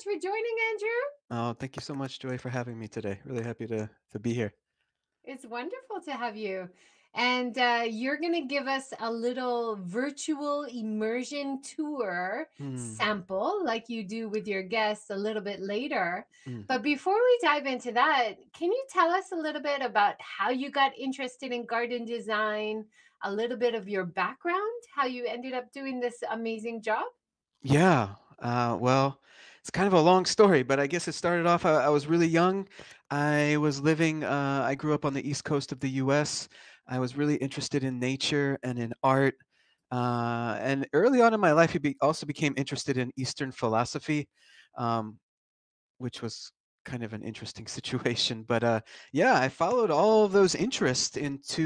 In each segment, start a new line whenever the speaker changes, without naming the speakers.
much for joining, Andrew.
Oh, thank you so much, Joy, for having me today. Really happy to to be here.
It's wonderful to have you. And uh, you're going to give us a little virtual immersion tour
Mm,
sample, like you do with your guests a little bit later.
mhm.
But before we dive into that, can you tell us a little bit about how you got interested in garden design, a little bit of your background, how you ended up doing this amazing job?
Yeah. Uh, well, it's kind of a long story, but I guess it started off. I, I was really young. I was living. Uh, I grew up on the east coast of the U.S. I was really interested in nature and in art. Uh, and early on in my life, I be, also became interested in Eastern philosophy. Um, which was kind of an interesting situation. But uh, yeah, I followed all of those interests into,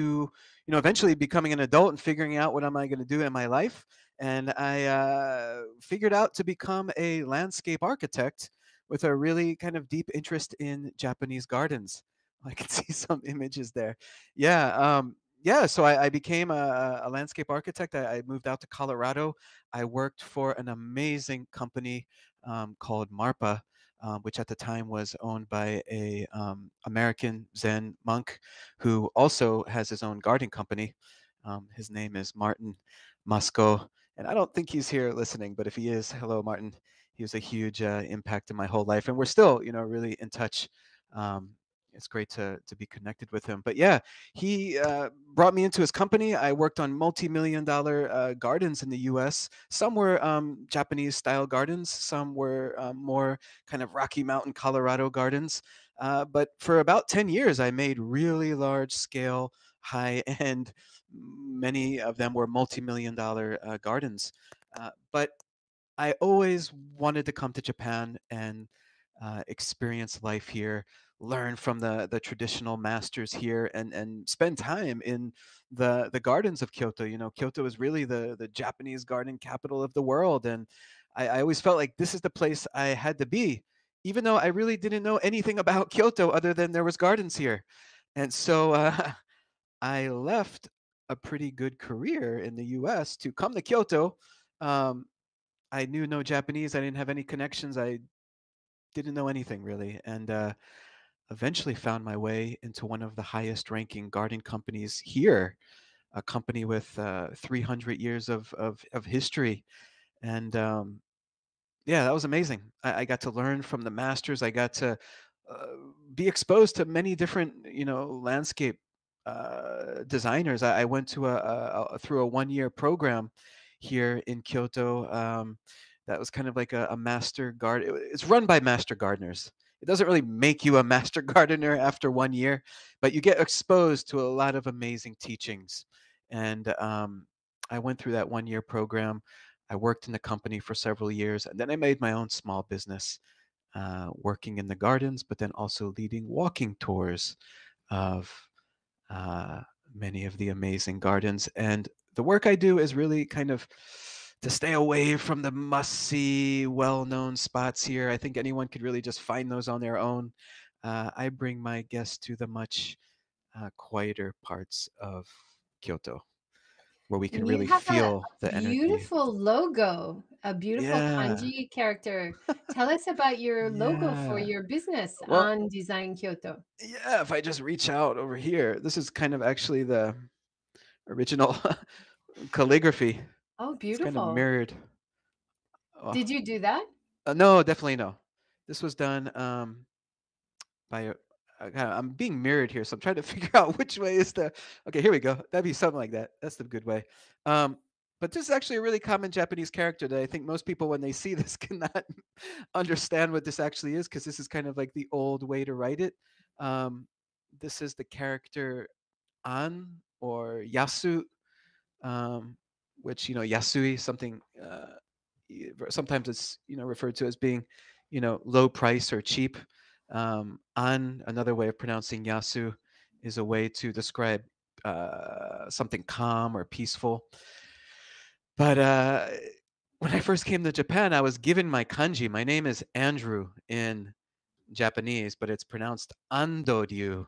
you know, eventually becoming an adult and figuring out what am I going to do in my life. And I uh, figured out to become a landscape architect with a really kind of deep interest in Japanese gardens. I can see some images there. Yeah. Um, yeah, so I, I became a, a landscape architect. I, I moved out to Colorado. I worked for an amazing company um, called MARPA, um, which at the time was owned by a um, American Zen monk who also has his own garden company. Um, his name is Martin Mosko, and I don't think he's here listening, but if he is, hello, Martin. He was a huge uh, impact in my whole life, and we're still, you know, really in touch. Um, it's great to to be connected with him. But yeah, he uh, brought me into his company. I worked on multi-million dollar uh, gardens in the U.S. Some were um, Japanese style gardens. Some were um, more kind of Rocky Mountain, Colorado gardens. Uh, but for about 10 years, I made really large scale, high end, many of them were multi million dollar uh, gardens. Uh, but I always wanted to come to Japan and uh, experience life here, learn from the the traditional masters here, and and spend time in the the gardens of Kyoto. You know, Kyoto is really the the Japanese garden capital of the world, and I, I always felt like this is the place I had to be, even though I really didn't know anything about Kyoto other than there was gardens here. And so uh, I left a pretty good career in the U.S. to come to Kyoto. Um, I knew no Japanese. I didn't have any connections. I didn't know anything really, and uh, eventually found my way into one of the highest ranking garden companies here, a company with uh, 300 years of, of, of history. And um, yeah, that was amazing. I, I got to learn from the masters. I got to uh, be exposed to many different, you know, landscape uh, designers. I, I went to a, a, a through a one year program here in Kyoto. Um, that was kind of like a, a master guard. it- It's run by master gardeners. It doesn't really make you a master gardener after one year, but you get exposed to a lot of amazing teachings. And um, I went through that one year program. I worked in the company for several years, and then I made my own small business, uh, working in the gardens, but then also leading walking tours of uh, many of the amazing gardens. And the work I do is really kind of to stay away from the must see, well known spots here. I think anyone could really just find those on their own. Uh, I bring my guests to the much uh, quieter parts of Kyoto where we can
you
really
have
feel the energy.
beautiful logo, a beautiful
Yeah,
kanji character. Tell us about your logo for your business
Well,
An Design Kyoto.
yeah, if I just reach out over here, this is kind of actually the original calligraphy.
Oh,
It's kind of
beautiful.
mirrored. Oh,
Did you do that?
uh, no, definitely no. This was done um, by I kinda, I'm being mirrored here, so I'm trying to figure out which way is the. Okay, here we go. That'd be something like that. That's the good way. Um, but this is actually a really common Japanese character that I think most people, when they see this, cannot understand what this actually is because this is kind of like the old way to write it. Um, this is the character an or yasu, um, which you know yasui something. Uh, sometimes it's you know referred to as being you know low price or cheap um, an another way of pronouncing yasu is a way to describe uh, something calm or peaceful. But uh, when i first came to japan i was given my kanji. My name is andrew in japanese but it's pronounced andoryu.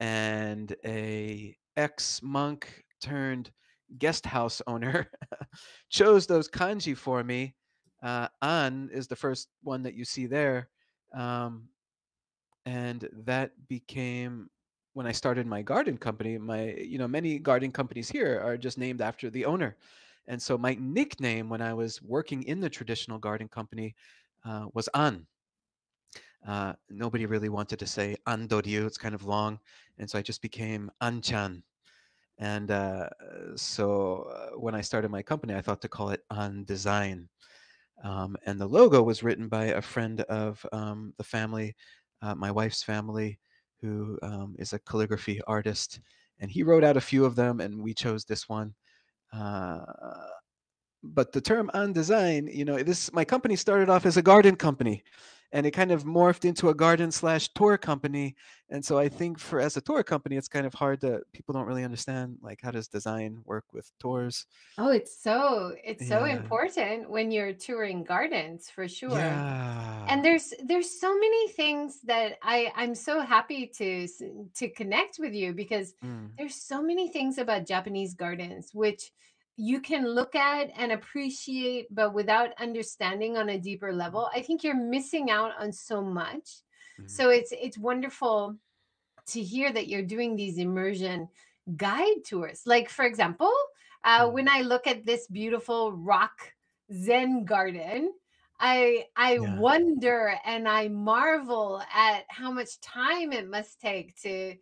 And a ex monk turned guest house owner chose those kanji for me. Uh, An is the first one that you see there. Um, and that became when I started my garden company. My, you know, many garden companies here are just named after the owner. And so my nickname when I was working in the traditional garden company uh, was An. Uh, nobody really wanted to say Andoryu. It's kind of long. And so I just became An Chan. And uh, so uh, when I started my company, I thought to call it An Design. Um, and the logo was written by a friend of um, the family, uh, my wife's family, who um, is a calligraphy artist. And he wrote out a few of them, and we chose this one. Uh, but the term An Design, you know, this my company started off as a garden company and it kind of morphed into a garden slash tour company. And so i think for as a tour company it's kind of hard to people don't really understand like how does design work with tours?
Oh, it's so it's so important when you're touring gardens for sure.
yeah.
And there's there's so many things that I I'm so happy to to connect with you because
mm,
there's so many things about Japanese gardens which you can look at and appreciate but without understanding on a deeper level. I think you're missing out on so much.
mm,
So it's it's wonderful to hear that you're doing these immersion guide tours. Like, for example, uh,
mm.
when I look at this beautiful rock Zen garden, I I
yeah
wonder and I marvel at how much time it must take to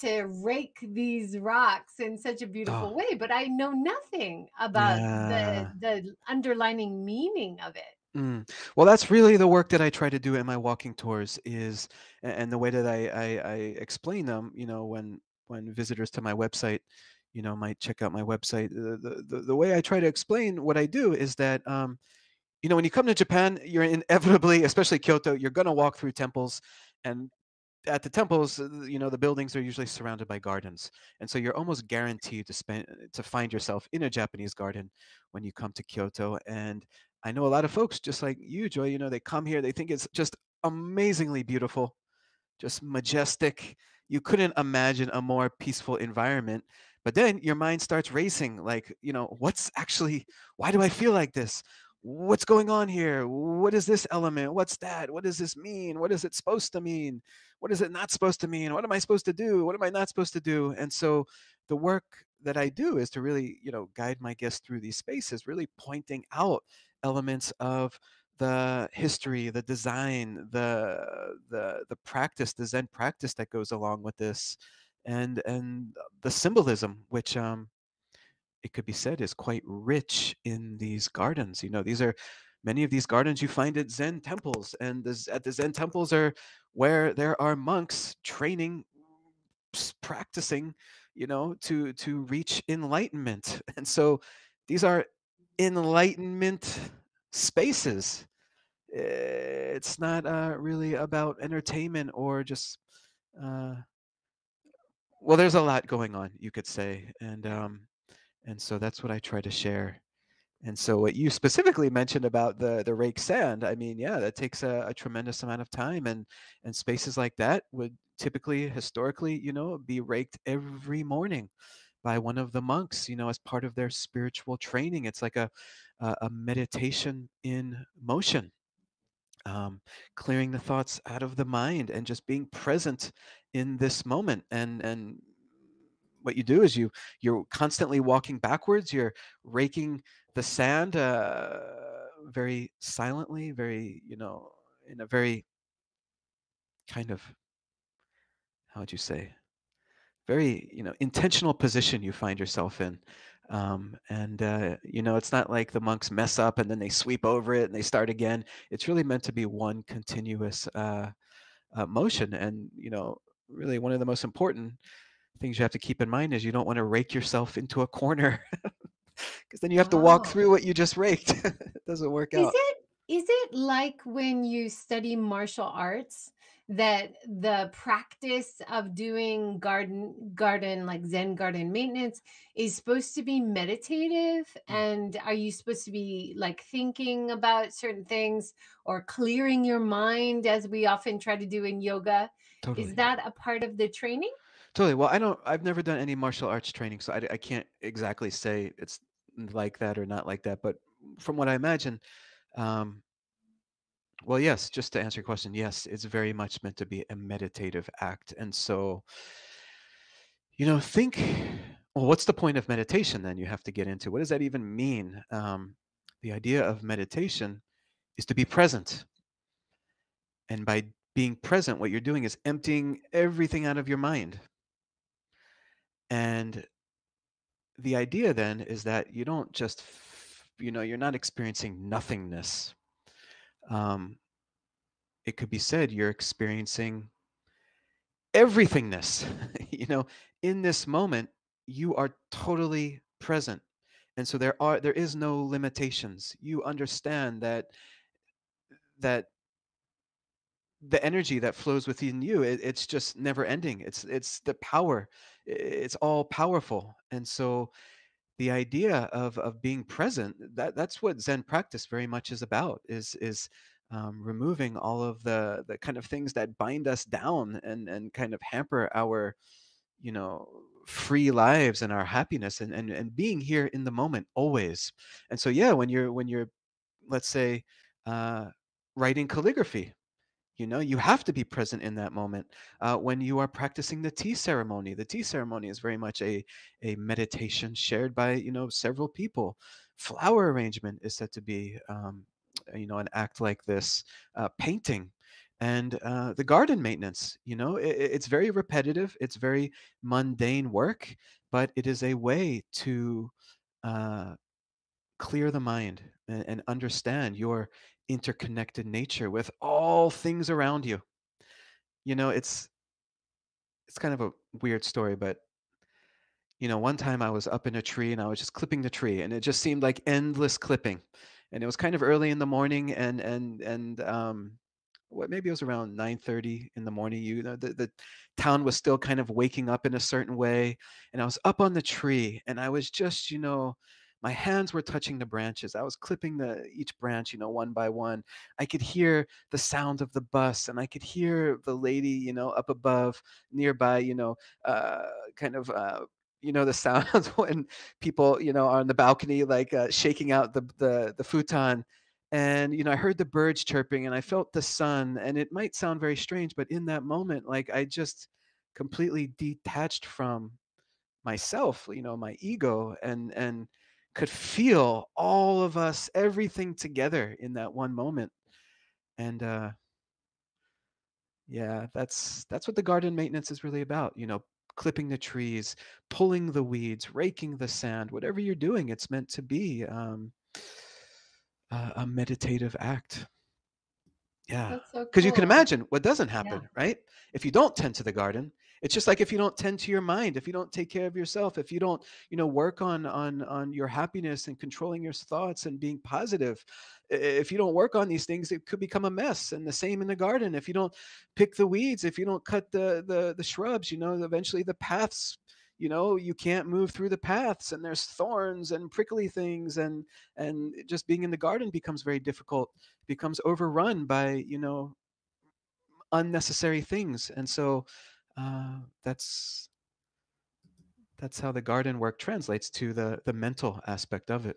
to rake these rocks in such a
oh
beautiful way. But I know nothing about the
yeah
the underlining meaning of it.
Mm. Well, that's really the work that I try to do in my walking tours is, and the way that I, I, I explain them, you know, when when visitors to my website, you know, might check out my website. The, the, the, the way I try to explain what I do is that, um, you know, when you come to Japan, you're inevitably, especially Kyoto, you're going to walk through temples, and at the temples, uh, you know, the buildings are usually surrounded by gardens, and so you're almost guaranteed to spend to find yourself in a Japanese garden when you come to Kyoto. And I know a lot of folks, just like you, Joy. You know, they come here, they think it's just amazingly beautiful, just majestic. You couldn't imagine a more peaceful environment. But then your mind starts racing like, you know, what's actually, why do I feel like this? What's going on here? What is this element? What's that? What does this mean? What is it supposed to mean? What is it not supposed to mean? What am I supposed to do? What am I not supposed to do? And so the work that I do is to really, you know, guide my guests through these spaces, really pointing out elements of the history, the design, the the the practice, the Zen practice that goes along with this, and and the symbolism, which um, it could be said is quite rich in these gardens. You know, these are many of these gardens you find at Zen temples, and at the Zen temples are where there are monks training, practicing, you know, to to reach enlightenment. And so these are enlightenment spaces Eh, it's not uh, really about entertainment or just uh, well there's a lot going on you could say and um, and so that's what i try to share. And so what you specifically mentioned about the the rake sand i mean yeah that takes a, a tremendous amount of time and and spaces like that would typically historically you know be raked every morning by one of the monks you know as part of their spiritual training. It's like a a, a meditation in motion. Um, clearing the thoughts out of the mind and just being present in this moment and and what you do is you you're constantly walking backwards you're raking the sand uh, very silently very you know in a very kind of how would you say very you know intentional position you find yourself in. Um, and uh, you know it's not like the monks mess up and then they sweep over it and they start again. It's really meant to be one continuous uh, uh, motion. And you know really one of the most important things you have to keep in mind is you don't want to rake yourself into a corner because then you have to walk
Oh.
through what you just raked it doesn't work out
Is
out
it is it like when you study martial arts that the practice of doing garden garden like Zen garden maintenance is supposed to be meditative?
Mm,
And are you supposed to be like thinking about certain things or clearing your mind as we often try to do in yoga? Is that a part of the training?
Totally well i don't i've never done any martial arts training so I, I can't exactly say it's like that or not like that but from what i imagine Um, well, yes, just to answer your question, yes, it's very much meant to be a meditative act. And so, you know, think, well, what's the point of meditation then? You have to get into what does that even mean? Um, the idea of meditation is to be present. And by being present, what you're doing is emptying everything out of your mind. And the idea then is that you don't just, you know, you're not experiencing nothingness. Um, it could be said you're experiencing everythingness. you know, in this moment, you are totally present. And so there are there is no limitations. You understand that that the energy that flows within you it, it's just never ending it's it's the power it's all powerful and so the idea of of being present that that's what zen practice very much is about is is um, removing all of the the kind of things that bind us down and and kind of hamper our you know free lives and our happiness and and, and being here in the moment always. And so yeah when you're when you're let's say uh writing calligraphy you know, you have to be present in that moment. Uh, when you are practicing the tea ceremony, the tea ceremony is very much a a meditation shared by you know several people. Flower arrangement is said to be um, you know an act like this. Uh, painting and uh, the garden maintenance. You know, i i- it's very repetitive. It's very mundane work, but it is a way to uh, clear the mind and, and understand your interconnected nature with all things around you. You know, it's it's kind of a weird story, but you know, one time I was up in a tree and I was just clipping the tree, and it just seemed like endless clipping. And it was kind of early in the morning, and and and um, what maybe it was around 9:30 in the morning. You know, the the town was still kind of waking up in a certain way, and I was up on the tree, and I was just, you know, my hands were touching the branches. I was clipping the each branch, you know, one by one. I could hear the sound of the bus, and I could hear the lady, you know, up above, nearby, you know, uh, kind of. Uh, you know the sounds when people you know are on the balcony like uh, shaking out the, the the futon and you know i heard the birds chirping and i felt the sun and it might sound very strange but in that moment like i just completely detached from myself you know my ego and and could feel all of us everything together in that one moment and uh yeah, that's that's what the garden maintenance is really about, you know, clipping the trees, pulling the weeds, raking the sand, whatever you're doing, it's meant to be um, a, a meditative act. Yeah.
That's so
Because you can imagine what doesn't
Yeah.
happen, right? If you don't tend to the garden, it's just like if you don't tend to your mind, if you don't take care of yourself, if you don't, you know, work on on on your happiness and controlling your thoughts and being positive, if you don't work on these things, it could become a mess. And the same in the garden. If you don't pick the weeds, if you don't cut the the the shrubs, you know, eventually the paths, you know, you can't move through the paths and there's thorns and prickly things and and just being in the garden becomes very difficult becomes overrun by you know unnecessary things and so uh, that's that's how the garden work translates to the the mental aspect of it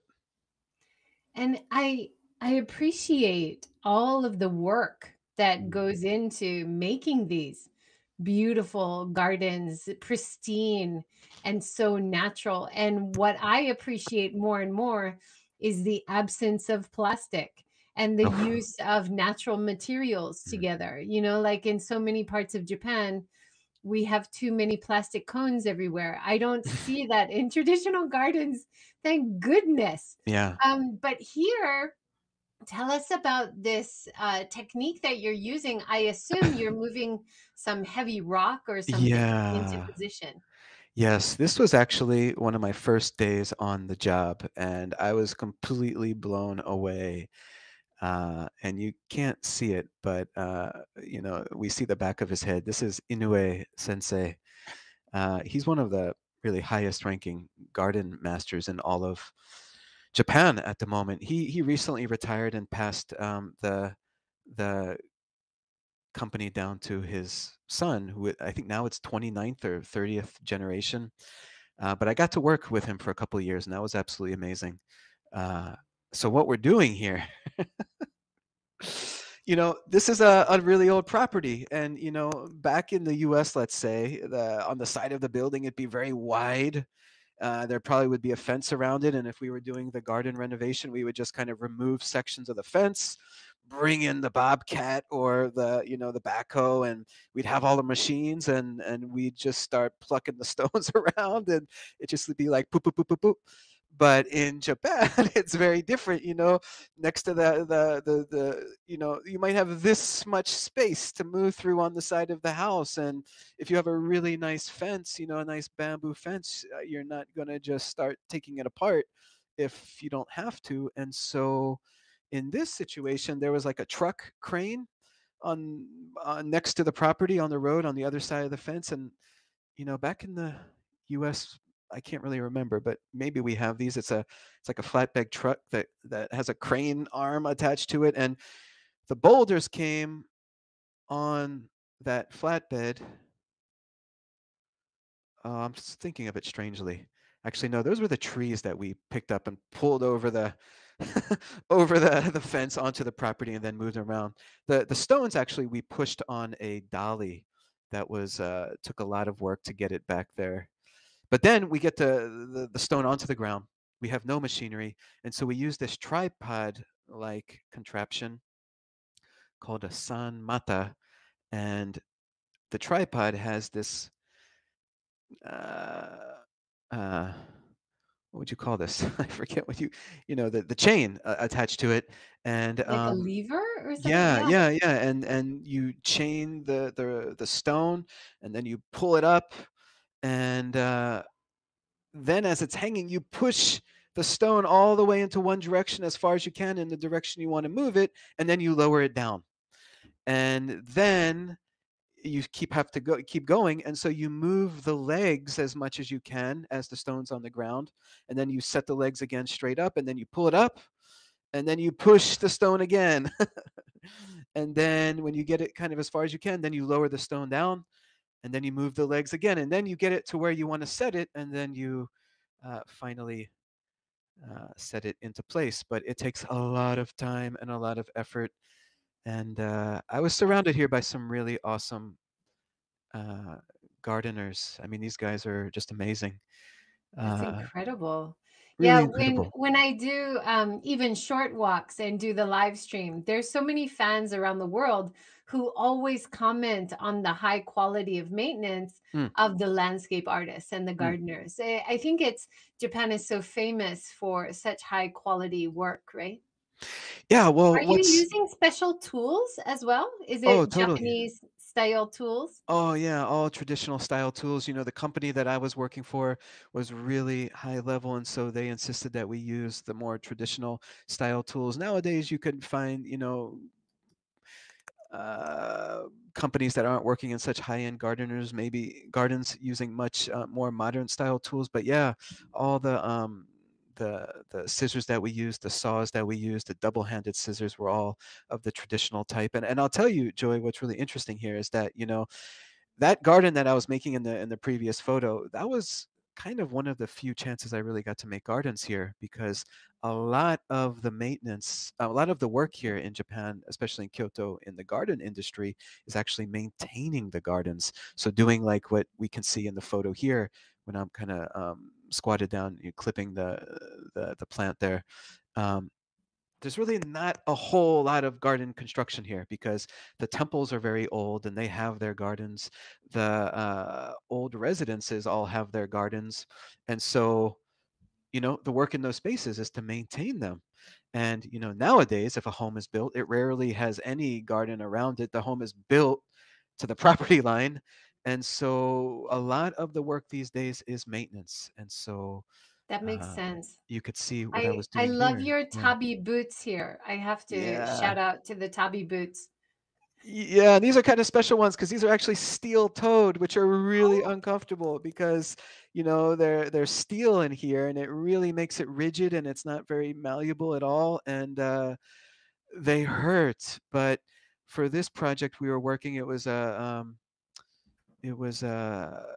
And I I appreciate all of the work that
Mm.
goes into making these beautiful gardens pristine and so natural. And what I appreciate more and more is the absence of plastic and the
oh
use of natural materials
mm.
together. You know, like in so many parts of Japan, we have too many plastic cones everywhere. I don't see that in traditional gardens. Thank goodness.
yeah
Um, but here, tell us about this uh, technique that you're using. I assume you're moving some heavy rock or something into position.
yes this was actually one of my first days on the job and i was completely blown away uh, and you can't see it but uh, you know we see the back of his head this is inoue sensei Uh, he's one of the really highest ranking garden masters in all of Japan at the moment. He he recently retired and passed um, the the company down to his son, who I think now it's 29th or 30th generation. Uh, but I got to work with him for a couple of years, and that was absolutely amazing. So what we're doing here you know, this is a, a really old property. And, you know, back in the US, let's say, the on the side of the building, it'd be very wide. Uh, there probably would be a fence around it. And if we were doing the garden renovation, we would just kind of remove sections of the fence, bring in the bobcat or the, you know, the backhoe, and we'd have all the machines and and we'd just start plucking the stones around and it just would be like poop, poop, poop, poop, poop but in Japan it's very different you know? Next to the, the the the you know you might have this much space to move through on the side of the house and if you have a really nice fence you know a nice bamboo fence uh, you're not going to just start taking it apart if you don't have to and so in this situation there was like a truck crane on uh, next to the property on the road on the other side of the fence and you know back in the US I can't really remember, but maybe we have these. It's a it's like a flatbed truck that that has a crane arm attached to it, and the boulders came on that flatbed. Oh, I'm just thinking of it strangely. Actually, no, those were the trees that we picked up and pulled over the over the, the fence onto the property and then moved around. The the stones actually we pushed on a dolly that was uh, took a lot of work to get it back there. But then we get the, the, the stone onto the ground. We have no machinery. And so we use this tripod like contraption called a san mata. And the tripod has this, uh, uh, what would you call this? I forget what you, you know, the, the chain uh, attached to it. And
Like a
um,
lever or something?
yeah,
Yeah.
yeah, yeah. And, and you chain the, the, the stone and then you pull it up and uh, then as it's hanging, you push the stone all the way into one direction as far as you can in the direction you want to move it, and then you lower it down. And then you keep have to go keep going and so you move the legs as much as you can as the stones on the ground and then you set the legs again straight up and then you pull it up and then you push the stone again and then when you get it kind of as far as you can then you lower the stone down and then you move the legs again and then you get it to where you want to set it and then you uh, finally uh, set it into place but it takes a lot of time and a lot of effort and uh, i was surrounded here by some really awesome uh, gardeners. I mean these guys are just amazing.
That's
uh,
incredible.
really
Yeah, when when I do um, even short walks and do the live stream, there's so many fans around the world who always comment on the high quality of maintenance
Mm,
of the landscape artists and the
mm.
gardeners. I, I think it's Japan is so famous for such high quality work, right?
yeah well
Are you using special tools as well? Is
oh
it
totally
Japanese style tools?
Oh yeah, all traditional style tools. You know, the company that I was working for was really high level, and so they insisted that we use the more traditional style tools. Nowadays, you can find, you know, uh, companies that aren't working in such high-end gardeners, maybe gardens using much uh, more modern style tools. But yeah, all the um, the the scissors that we use, the saws that we use, the double-handed scissors were all of the traditional type. And and I'll tell you, Joy, what's really interesting here is that you know that garden that I was making in the in the previous photo, that was kind of one of the few chances I really got to make gardens here because a lot of the maintenance, a lot of the work here in Japan, especially in Kyoto in the garden industry, is actually maintaining the gardens. So doing like what we can see in the photo here when I'm kind of um, squatted down, you know, clipping the, the the plant there. Um, there's really not a whole lot of garden construction here because the temples are very old and they have their gardens. The uh, old residences all have their gardens. And so, you know, the work in those spaces is to maintain them. And, you know, nowadays, if a home is built, it rarely has any garden around it. The home is built to the property line. And so a lot of the work these days is maintenance. And so
That makes
uh,
sense.
you could see what I
I
was doing.
I love
here.
your
Yeah.
Tabi boots here. I have to
Yeah.
shout out to the Tabi boots.
Yeah, these are kind of special ones because these are actually steel-toed, which are really
Oh,
uncomfortable because, you know, they're they're steel in here and it really makes it rigid and it's not very malleable at all and uh, they hurt. But for this project we were working, it was a um, it was a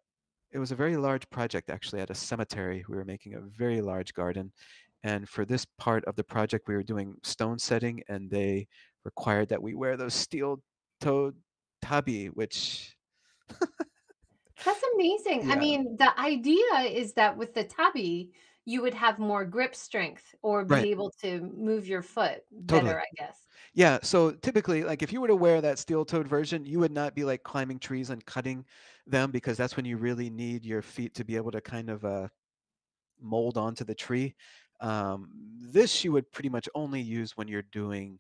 it was a very large project actually at a cemetery. We were making a very large garden And for this part of the project, we were doing stone setting, and they required that we wear those steel-toed tabi, which
That's amazing. I mean, the idea is that with the tabi, you would have more grip strength or
right,
be able to move your foot better,
totally.
I guess.
Yeah, so typically, like if you were to wear that steel-toed version, you would not be like climbing trees and cutting them because that's when you really need your feet to be able to kind of uh, mold onto the tree. Um, this you would pretty much only use when you're doing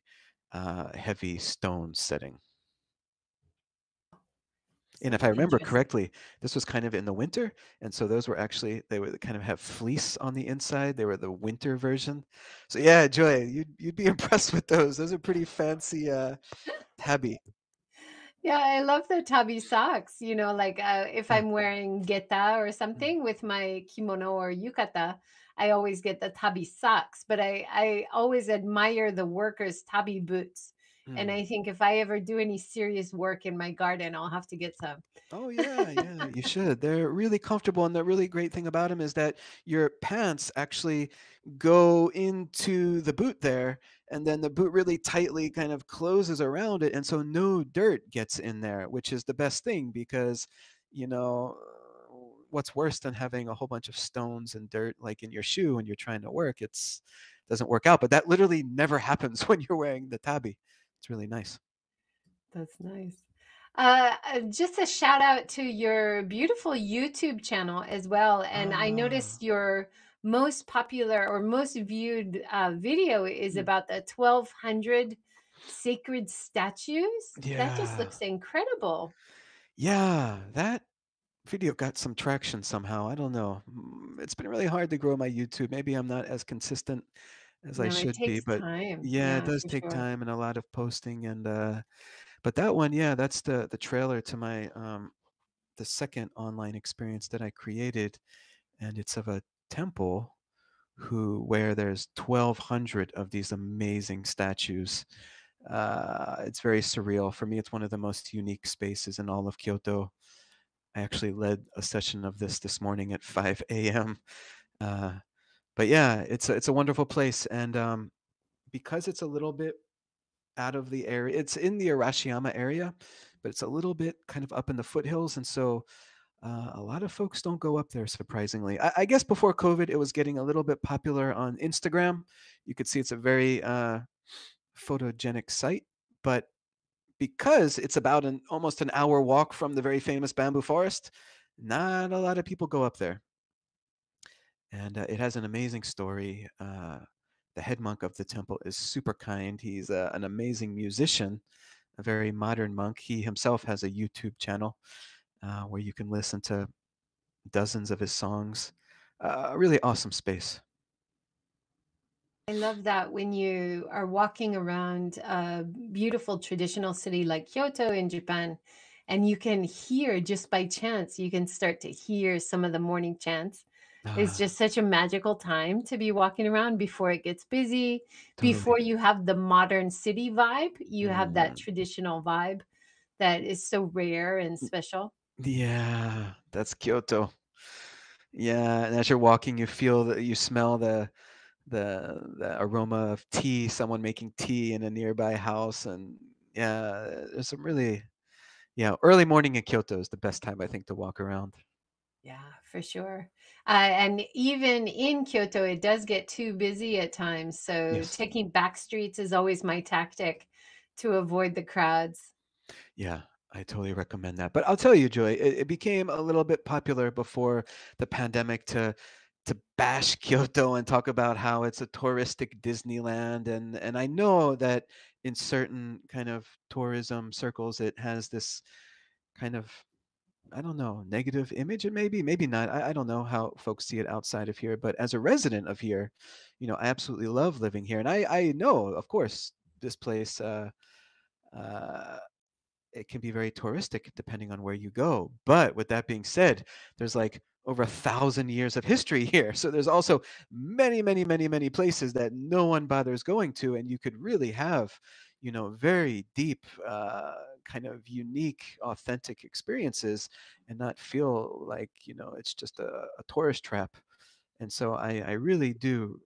uh, heavy stone setting. And if I remember correctly, this was kind of in the winter, and so those were actually they were kind of have fleece on the inside. They were the winter version. So yeah, Joy, you'd you'd be impressed with those. Those are pretty fancy uh tabi.
Yeah, I love the tabi socks. You know, like uh, if I'm wearing geta or
Mm,
something with my kimono or yukata, I always get the tabi socks. But I, I always admire the workers' tabi boots. And
mm.
I think if I ever do any serious work in my garden, I'll have to get some.
Oh yeah, yeah, you should. They're really comfortable, and the really great thing about them is that your pants actually go into the boot there, and then the boot really tightly kind of closes around it, and so no dirt gets in there, which is the best thing because, you know, what's worse than having a whole bunch of stones and dirt like in your shoe when you're trying to work? It's doesn't work out, but that literally never happens when you're wearing the tabi. It's really nice.
That's nice. Uh, uh, just a shout out to your beautiful YouTube channel as well. And I
Ah.
noticed your most popular or most viewed uh, video is
mm,
about the 1200 sacred statues. Yeah. That just looks incredible.
Yeah, that video got some traction somehow. I don't know. It's been really hard to grow my YouTube. Maybe I'm not as consistent as I
No, it
should be, but
time.
yeah, it does take
sure.
time and a lot of posting and uh but that one, yeah, that's the the trailer to my um the second online experience that I created and it's of a temple who where there's 1200 of these amazing statues. Uh it's very surreal. For me, it's one of the most unique spaces in all of Kyoto. I actually led a session of this this morning at 5 a.m. Uh, but yeah, it's a, it's a wonderful place, and um, because it's a little bit out of the area, it's in the Arashiyama area, but it's a little bit kind of up in the foothills, and so uh, a lot of folks don't go up there. Surprisingly, I, I guess before COVID, it was getting a little bit popular on Instagram. You could see it's a very uh, photogenic site, but because it's about an almost an hour walk from the very famous bamboo forest, not a lot of people go up there. And uh, it has an amazing story. Uh, the head monk of the temple is super kind. He's uh, an amazing musician, a very modern monk. He himself has a YouTube channel uh, where you can listen to dozens of his songs. Uh, a really awesome space.
I love that when you are walking around a beautiful traditional city like Kyoto in Japan, and you can hear just by chance, you can start to hear some of the morning chants. It's
Ah,
just such a magical time to be walking around before it gets busy,
totally.
before you have the modern city vibe. You have that
Mm.
traditional vibe that is so rare and special.
Yeah, that's Kyoto. Yeah, and as you're walking, you feel that you smell the the the aroma of tea, someone making tea in a nearby house, and yeah, there's some really yeah, early morning in Kyoto is the best time I think to walk around.
Yeah, for sure. Uh, and even in Kyoto, it does get too busy at times. So
Yes.
taking back streets is always my tactic to avoid the crowds.
Yeah, I totally recommend that. But I'll tell you, Joy, it, it became a little bit popular before the pandemic to to bash Kyoto and talk about how it's a touristic Disneyland. And and I know that in certain kind of tourism circles, it has this kind of I don't know, negative image and maybe, maybe not. I, I don't know how folks see it outside of here, but as a resident of here, you know, I absolutely love living here. And I, I know, of course, this place, uh, uh, it can be very touristic depending on where you go. But with that being said, there's like over a thousand years of history here. So there's also many, many, many, many places that no one bothers going to. And you could really have, you know, very deep, uh, kind of unique, authentic experiences and not feel like, you know, it's just a, a tourist trap. And so I, I really do.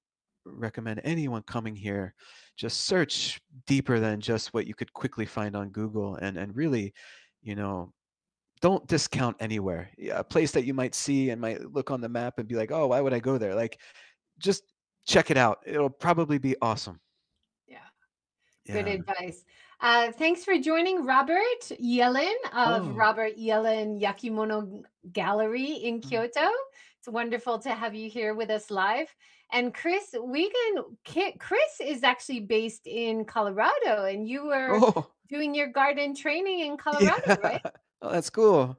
recommend anyone coming here just search deeper than just what you could quickly find on Google and and really, you know, don't discount anywhere. A place that you might see and might look on the map and be like, "Oh, why would I go there?" Like just check it out. It'll probably be awesome.
Good
Yeah.
advice. Uh, thanks for joining Robert Yellin of
Oh.
Robert Yellin Yakimono Gallery in
Mm.
Kyoto. It's wonderful to have you here with us live. And Chris Wiegand, Chris is actually based in Colorado, and you were
Oh,
doing your garden training in Colorado,
yeah.
right?
Oh, that's cool.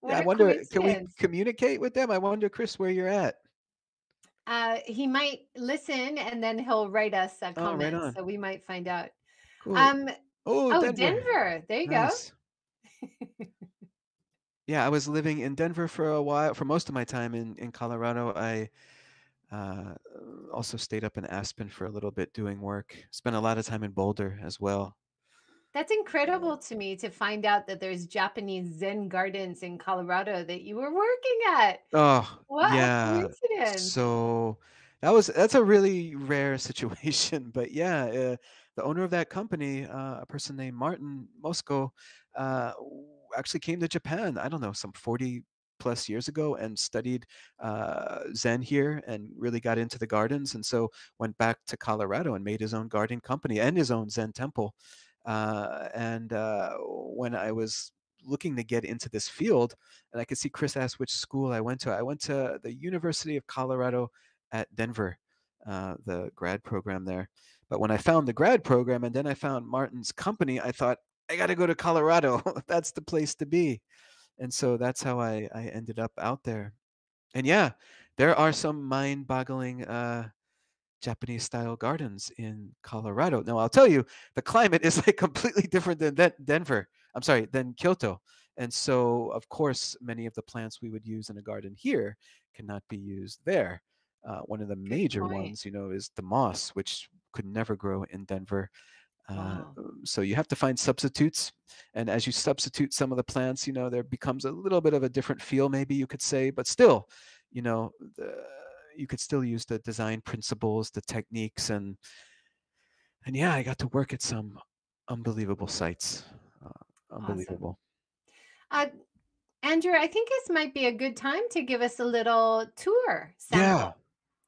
What
I wonder, can we communicate with them? I wonder, Chris, where you're at.
Uh, he might listen and then he'll write us a
Oh, right
comment, so we might find out.
Cool.
Um,
Oh,
oh,
Denver.
Denver. There you go.
Yeah, I was living in Denver for a while. For most of my time in in Colorado, I uh, also stayed up in Aspen for a little bit doing work. Spent a lot of time in Boulder as well.
That's incredible to me to find out that there's Japanese Zen gardens in Colorado that you were working at.
Oh,
What
yeah.
coincidence.
So that was that's a really rare situation, but yeah, uh, the owner of that company, uh, a person named Martin Mosko, uh, actually came to Japan. I don't know, some 40 plus years ago, and studied uh, Zen here, and really got into the gardens, and so went back to Colorado and made his own garden company and his own Zen temple. Uh, and uh, when I was looking to get into this field, and I could see Chris asked which school I went to. I went to the University of Colorado at Denver, uh, the grad program there. But when I found the grad program and then I found Martin's company, I thought, I got to go to Colorado. that's the place to be. And so that's how I, I ended up out there. And yeah, there are some mind boggling uh, Japanese style gardens in Colorado. Now, I'll tell you, the climate is like completely different than Den- Denver. I'm sorry, than Kyoto. And so, of course, many of the plants we would use in a garden here cannot be used there. Uh, one of the major ones, you know, is the moss, which could never grow in Denver. Uh,
Wow.
um, so you have to find substitutes. And as you substitute some of the plants, you know, there becomes a little bit of a different feel, maybe you could say, but still, you know, the, you could still use the design principles, the techniques, and and yeah, I got to work at some unbelievable sites. Uh,
Awesome.
unbelievable.
Uh, Andrew, I think this might be a good time to give us a little tour
Yeah,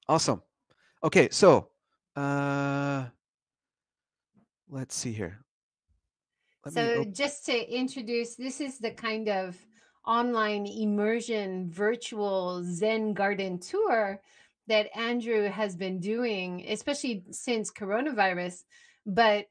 awesome. Okay, so uh, let's see here. Let
So, just to introduce, this is the kind of online immersion virtual Zen garden tour that Andrew has been doing, especially since coronavirus. But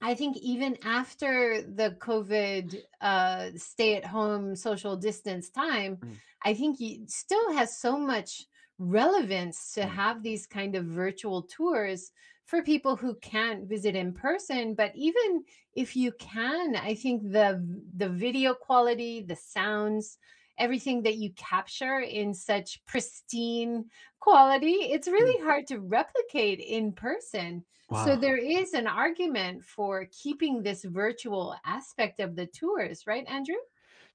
I think even after the COVID uh, stay at home social distance time,
Mm,
I think he still has so much relevance to
mm,
have these kind of virtual tours for people who can't visit in person. But even if you can, I think the the video quality, the sounds, everything that you capture in such pristine quality, it's
mm.
really hard to replicate in person. So there is an argument for keeping this virtual aspect of the tours, right, Andrew?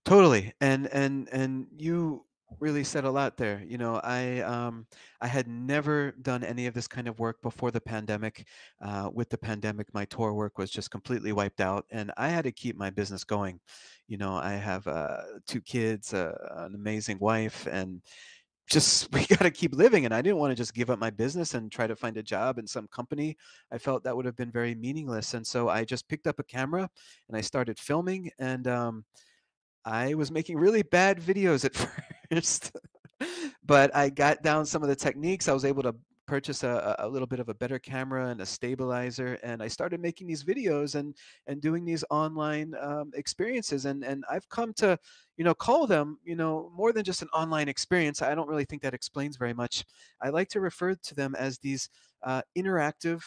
Totally. And and and you really said a lot there. You know, I um I had never done any of this kind of work before the pandemic. Uh, with the pandemic, my tour work was just completely wiped out, and I had to keep my business going. You know, I have uh, two kids, uh, an amazing wife, and just we got to keep living. And I didn't want to just give up my business and try to find a job in some company. I felt that would have been very meaningless. And so I just picked up a camera and I started filming and um, I was making really bad videos at first, but I got down some of the techniques. I was able to purchase a, a little bit of a better camera and a stabilizer, and I started making these videos and and doing these online um, experiences. And and I've come to, you know, call them, you know, more than just an online experience. I don't really think that explains very much. I like to refer to them as these uh, interactive,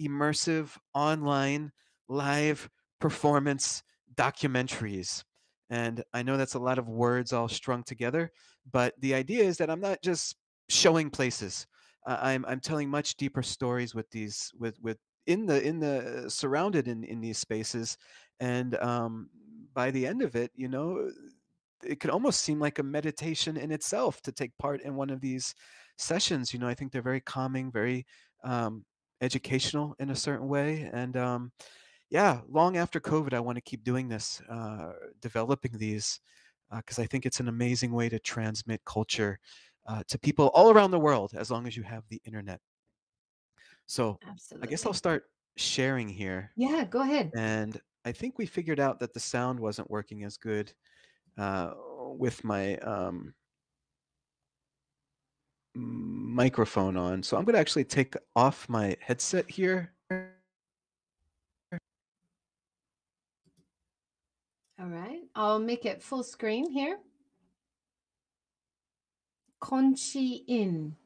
immersive, online, live performance documentaries and I know that's a lot of words all strung together, but the idea is that I'm not just showing places. Uh, I'm I'm telling much deeper stories with these with with in the in the surrounded in in these spaces, and um, by the end of it, you know, it could almost seem like a meditation in itself to take part in one of these sessions. You know, I think they're very calming, very um, educational in a certain way. And um, yeah, long after COVID, I want to keep doing this, uh, developing these, because I think it's an amazing way to transmit culture uh, to people all around the world as long as you have the internet. So I guess I'll start sharing here.
Yeah, go ahead.
And I think we figured out that the sound wasn't working as good uh, with my um, microphone on. So I'm going to actually take off my headset here.
All right. I'll make it full screen here. Konchi-in.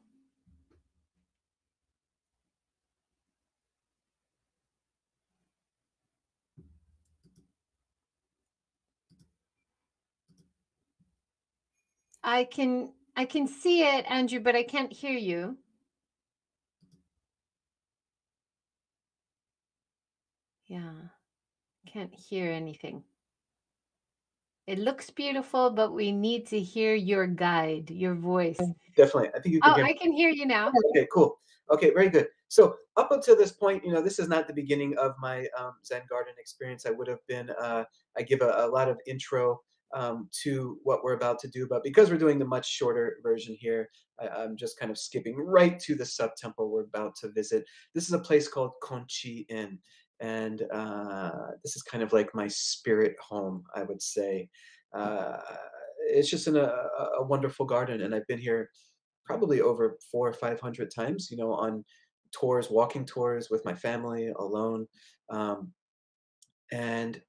I can I can see it, Andrew, but I can't hear you. Yeah. Can't hear anything. It looks beautiful, but we need to hear your guide, your voice.
Definitely. I think you can
Oh,
hear me.
I can hear you now.
Okay, cool. Okay, very good. So up until this point, you know, this is not the beginning of my um, Zen garden experience. I would have been, uh, I give a, a lot of intro um, to what we're about to do, but because we're doing the much shorter version here, I, I'm just kind of skipping right to the sub temple we're about to visit. This is a place called Konchi-in, and uh, this is kind of like my spirit home, I would say. Uh, it's just in a, a wonderful garden, and I've been here probably over four or five hundred times, you know, on tours, walking tours with my family, alone. Um, and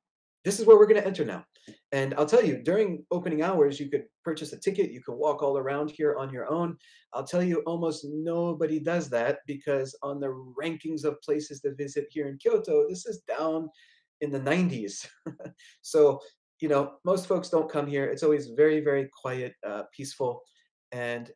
this is where we're going to enter now. And I'll tell you, during opening hours, you could purchase a ticket, you can walk all around here on your own. I'll tell you, almost nobody does that because on the rankings of places to visit here in Kyoto, this is down in the 90s. so, you know, most folks don't come here. It's always very, very quiet, uh, peaceful. And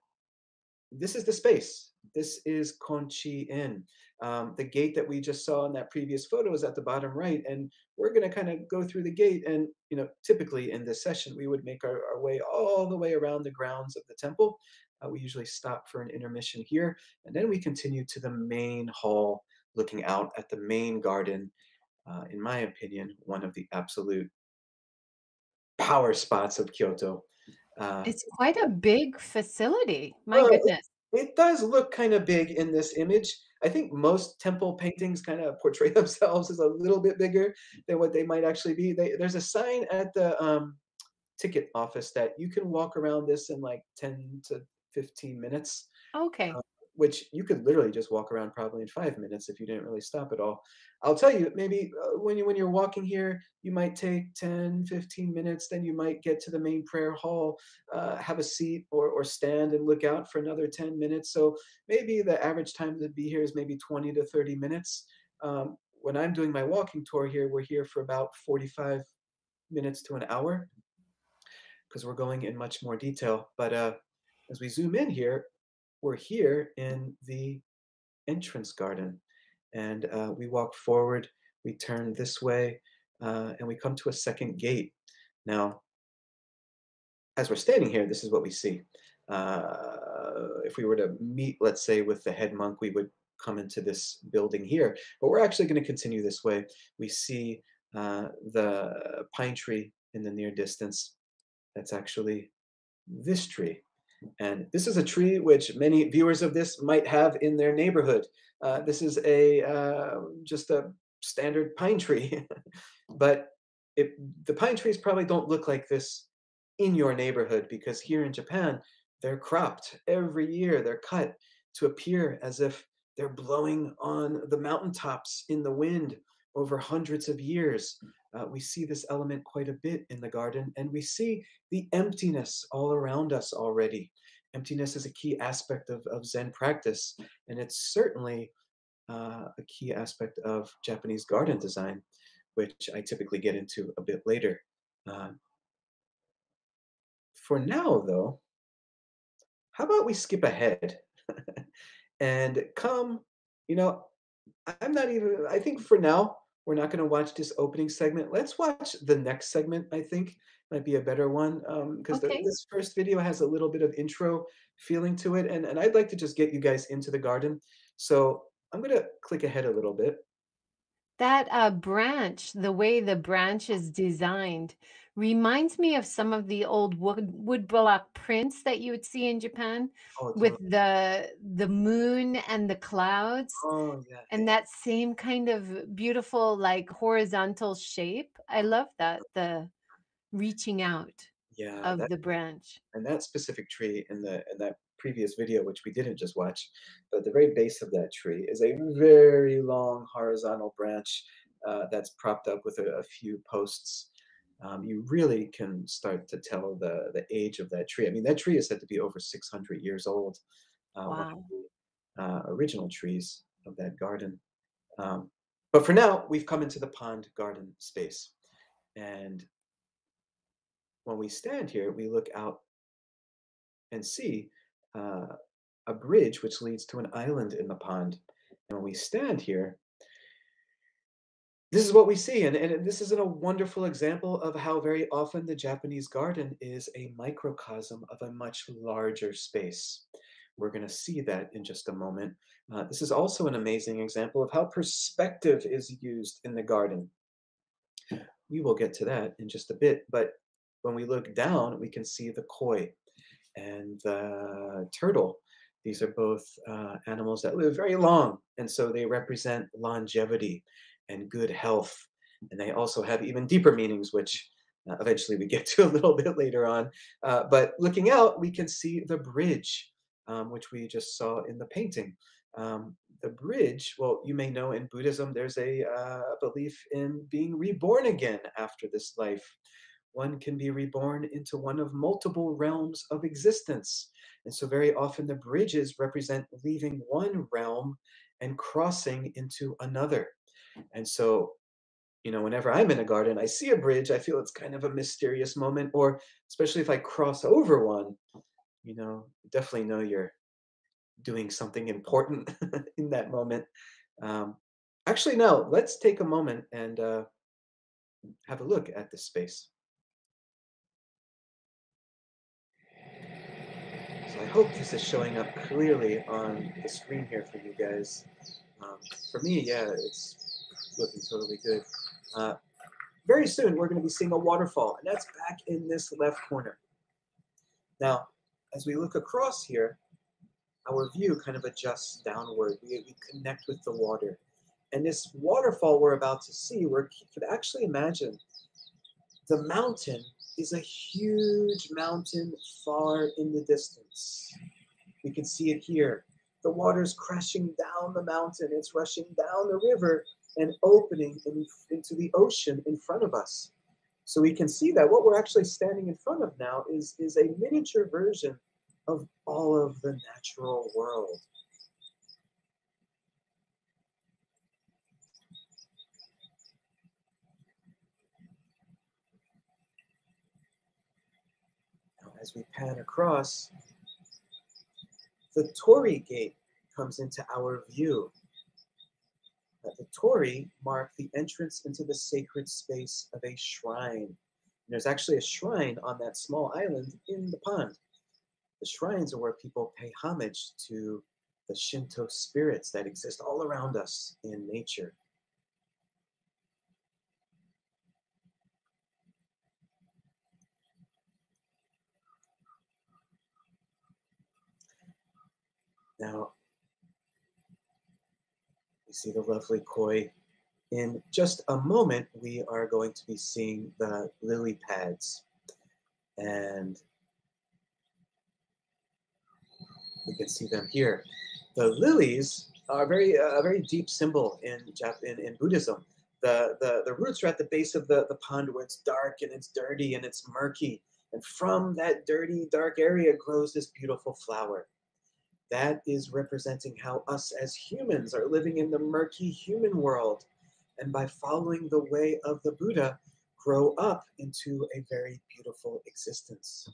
this is the space. This is Konchi-in. Um, the gate that we just saw in that previous photo is at the bottom right, and we're going to kind of go through the gate. And you know, typically in this session, we would make our, our way all the way around the grounds of the temple. Uh, we usually stop for an intermission here, and then we continue to the main hall, looking out at the main garden. Uh, in my opinion, one of the absolute power spots of Kyoto. Uh,
It's quite a big facility. My
well,
goodness.
It does look kinda big in this image. I think most temple paintings kinda portray themselves as a little bit bigger than what they might actually be. They there's a sign at the, um, ticket office that you can walk around this in, like, 10 to 15 minutes
Okay.
Which you could literally just walk around probably in five minutes if you didn't really stop at all. I'll tell you, maybe uh, when you when you're walking here, you might take 10, 15 minutes. Then you might get to the main prayer hall, uh, have a seat or or stand and look out for another 10 minutes. So maybe the average time to be here is maybe 20 to 30 minutes. Um, when I'm doing my walking tour here, we're here for about 45 minutes to an hour because we're going in much more detail. But uh, as we zoom in here, we're here in the entrance garden. And uh, we walk forward, we turn this way, uh, and we come to a second gate. Now, as we're standing here, this is what we see. Uh, if we were to meet, let's say, with the head monk, we would come into this building here. But we're actually going to continue this way. We see uh, the pine tree in the near distance. That's actually this tree. And this is a tree which many viewers of this might have in their neighborhood. Uh, this is a uh, just a standard pine tree, but it, the pine trees probably don't look like this in your neighborhood because here in Japan, they're cropped every year. They're cut to appear as if they're blowing on the mountaintops in the wind over hundreds of years. Uh, we see this element quite a bit in the garden, and we see the emptiness all around us already. Emptiness is a key aspect of, of Zen practice, and it's certainly uh, a key aspect of Japanese garden design, which I typically get into a bit later. Uh, for now, though, how about we skip ahead and come, you know, I'm not even, I think for now, we're not going to watch this opening segment. Let's watch the next segment. I think might be a better one because
Okay.
this first video has a little bit of intro feeling to it, and and I'd like to just get you guys into the garden. So I'm gonna click ahead a little bit.
That, uh, branch, the way the branch is designed reminds me of some of the old wood woodblock prints that you would see in Japan
Oh,
with
totally.
the the moon and the clouds,
Oh, yeah,
and that same kind of beautiful, like, horizontal shape. I love that, the reaching out
yeah.
of
That
the branch.
and that specific tree in the in that previous video, which we didn't just watch, but the very base of that tree is a very long horizontal branch uh, that's propped up with a, a few posts. Um, you really can start to tell the the age of that tree. I mean, that tree is said to be over 600 years old. Uh, one of
Wow.
the uh, original trees of that garden. Um, but for now, we've come into the pond garden space, and when we stand here, we look out and see uh, a bridge which leads to an island in the pond. And when we stand here, this is what we see. And, and this is a wonderful example of how very often the Japanese garden is a microcosm of a much larger space. We're going to see that in just a moment. Uh, this is also an amazing example of how perspective is used in the garden. We will get to that in just a bit. But when we look down, we can see the koi and the turtle. These are both uh, animals that live very long, and so they represent longevity and good health. And they also have even deeper meanings, which uh, eventually we get to a little bit later on. Uh, but looking out, we can see the bridge, um, which we just saw in the painting. Um, the bridge, well, you may know in Buddhism, there's a uh, belief in being reborn again after this life one can be reborn into one of multiple realms of existence. And so, very often, the bridges represent leaving one realm and crossing into another. And so, you know, whenever I'm in a garden, I see a bridge, I feel it's kind of a mysterious moment, or especially if I cross over one, you know, definitely know you're doing something important in that moment. Um, actually, no, let's take a moment and uh, have a look at this space. So I hope this is showing up clearly on the screen here for you guys. Um, for me, yeah, it's looking totally good. Uh, very soon, we're going to be seeing a waterfall, and that's back in this left corner. Now, as we look across here, our view kind of adjusts downward. We, we connect with the water. And this waterfall we're about to see, we could actually imagine the mountain is a huge mountain far in the distance. We can see it here. The water's crashing down the mountain, it's rushing down the river and opening in, into the ocean in front of us. So we can see that what we're actually standing in front of now is, is a miniature version of all of the natural world. Now, as we pan across, the Torii Gate comes into our view. Now, the torii mark the entrance into the sacred space of a shrine. And there's actually a shrine on that small island in the pond. The shrines are where people pay homage to the Shinto spirits that exist all around us in nature. Now, see the lovely koi. In just a moment, we are going to be seeing the lily pads. And we can see them here. The lilies are very uh, a very deep symbol in, Jap- in in Buddhism. The, the the roots are at the base of the, the pond where it's dark and it's dirty and it's murky. And from that dirty, dark area grows this beautiful flower. That is representing how us as humans are living in the murky human world. And by following the way of the Buddha, grow up into a very beautiful existence.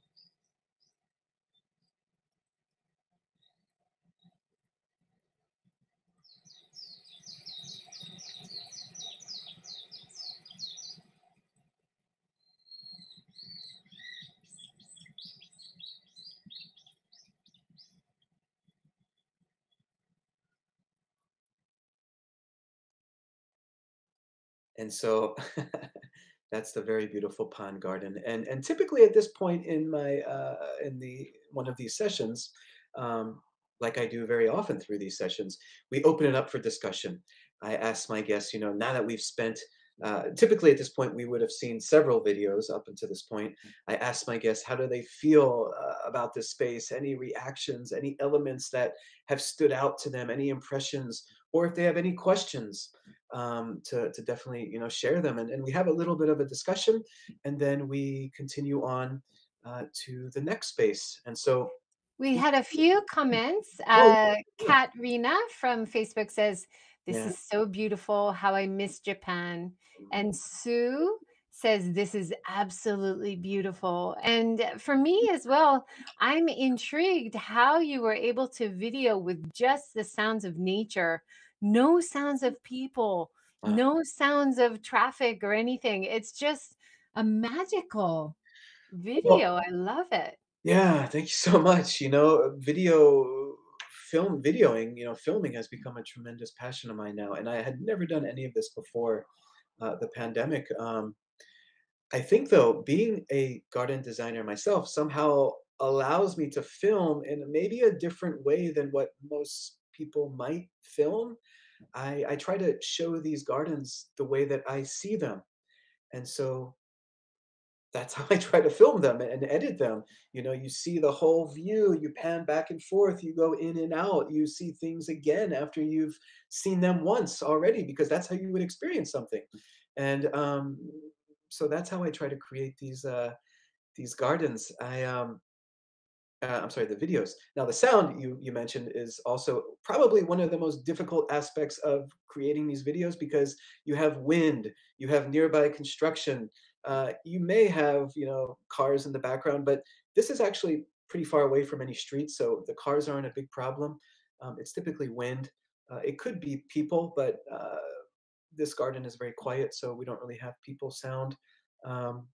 And so that's the very beautiful pond garden. And and typically at this point in my uh, in the one of these sessions, um, like I do very often through these sessions, we open it up for discussion. I ask my guests, you know, now that we've spent uh, typically at this point we would have seen several videos up until this point. I asked my guests how do they feel uh, about this space? Any reactions? Any elements that have stood out to them? Any impressions? Or if they have any questions um, to, to definitely you know share them and, and we have a little bit of a discussion and then we continue on uh, to the next space and so
we had a few comments
oh,
uh katrina from facebook says this
yeah.
is so beautiful how i miss japan and Sue says, This is absolutely beautiful. And for me as well, I'm intrigued how you were able to video with just the sounds of nature, no sounds of people, no sounds of traffic or anything. It's just a magical
Well,
video. I love it.
Yeah, thank you so much. You know, video film videoing, you know, filming has become a tremendous passion of mine now, and I had never done any of this before uh, the pandemic. Um, I think though, being a garden designer myself somehow allows me to film in maybe a different way than what most people might film. I, I try to show these gardens the way that I see them. And so that's how I try to film them and edit them. You know, you see the whole view, you pan back and forth, you go in and out, you see things again after you've seen them once already, because that's how you would experience something. And um, so that's how I try to create these uh, these gardens. I um, uh, I'm sorry, the videos. Now, the sound you you mentioned is also probably one of the most difficult aspects of creating these videos because you have wind, you have nearby construction, uh, you may have you know cars in the background, but this is actually pretty far away from any streets, so the cars aren't a big problem. Um, it's typically wind. Uh, it could be people, but uh, this garden is very quiet, so we don't really have people sound. Um,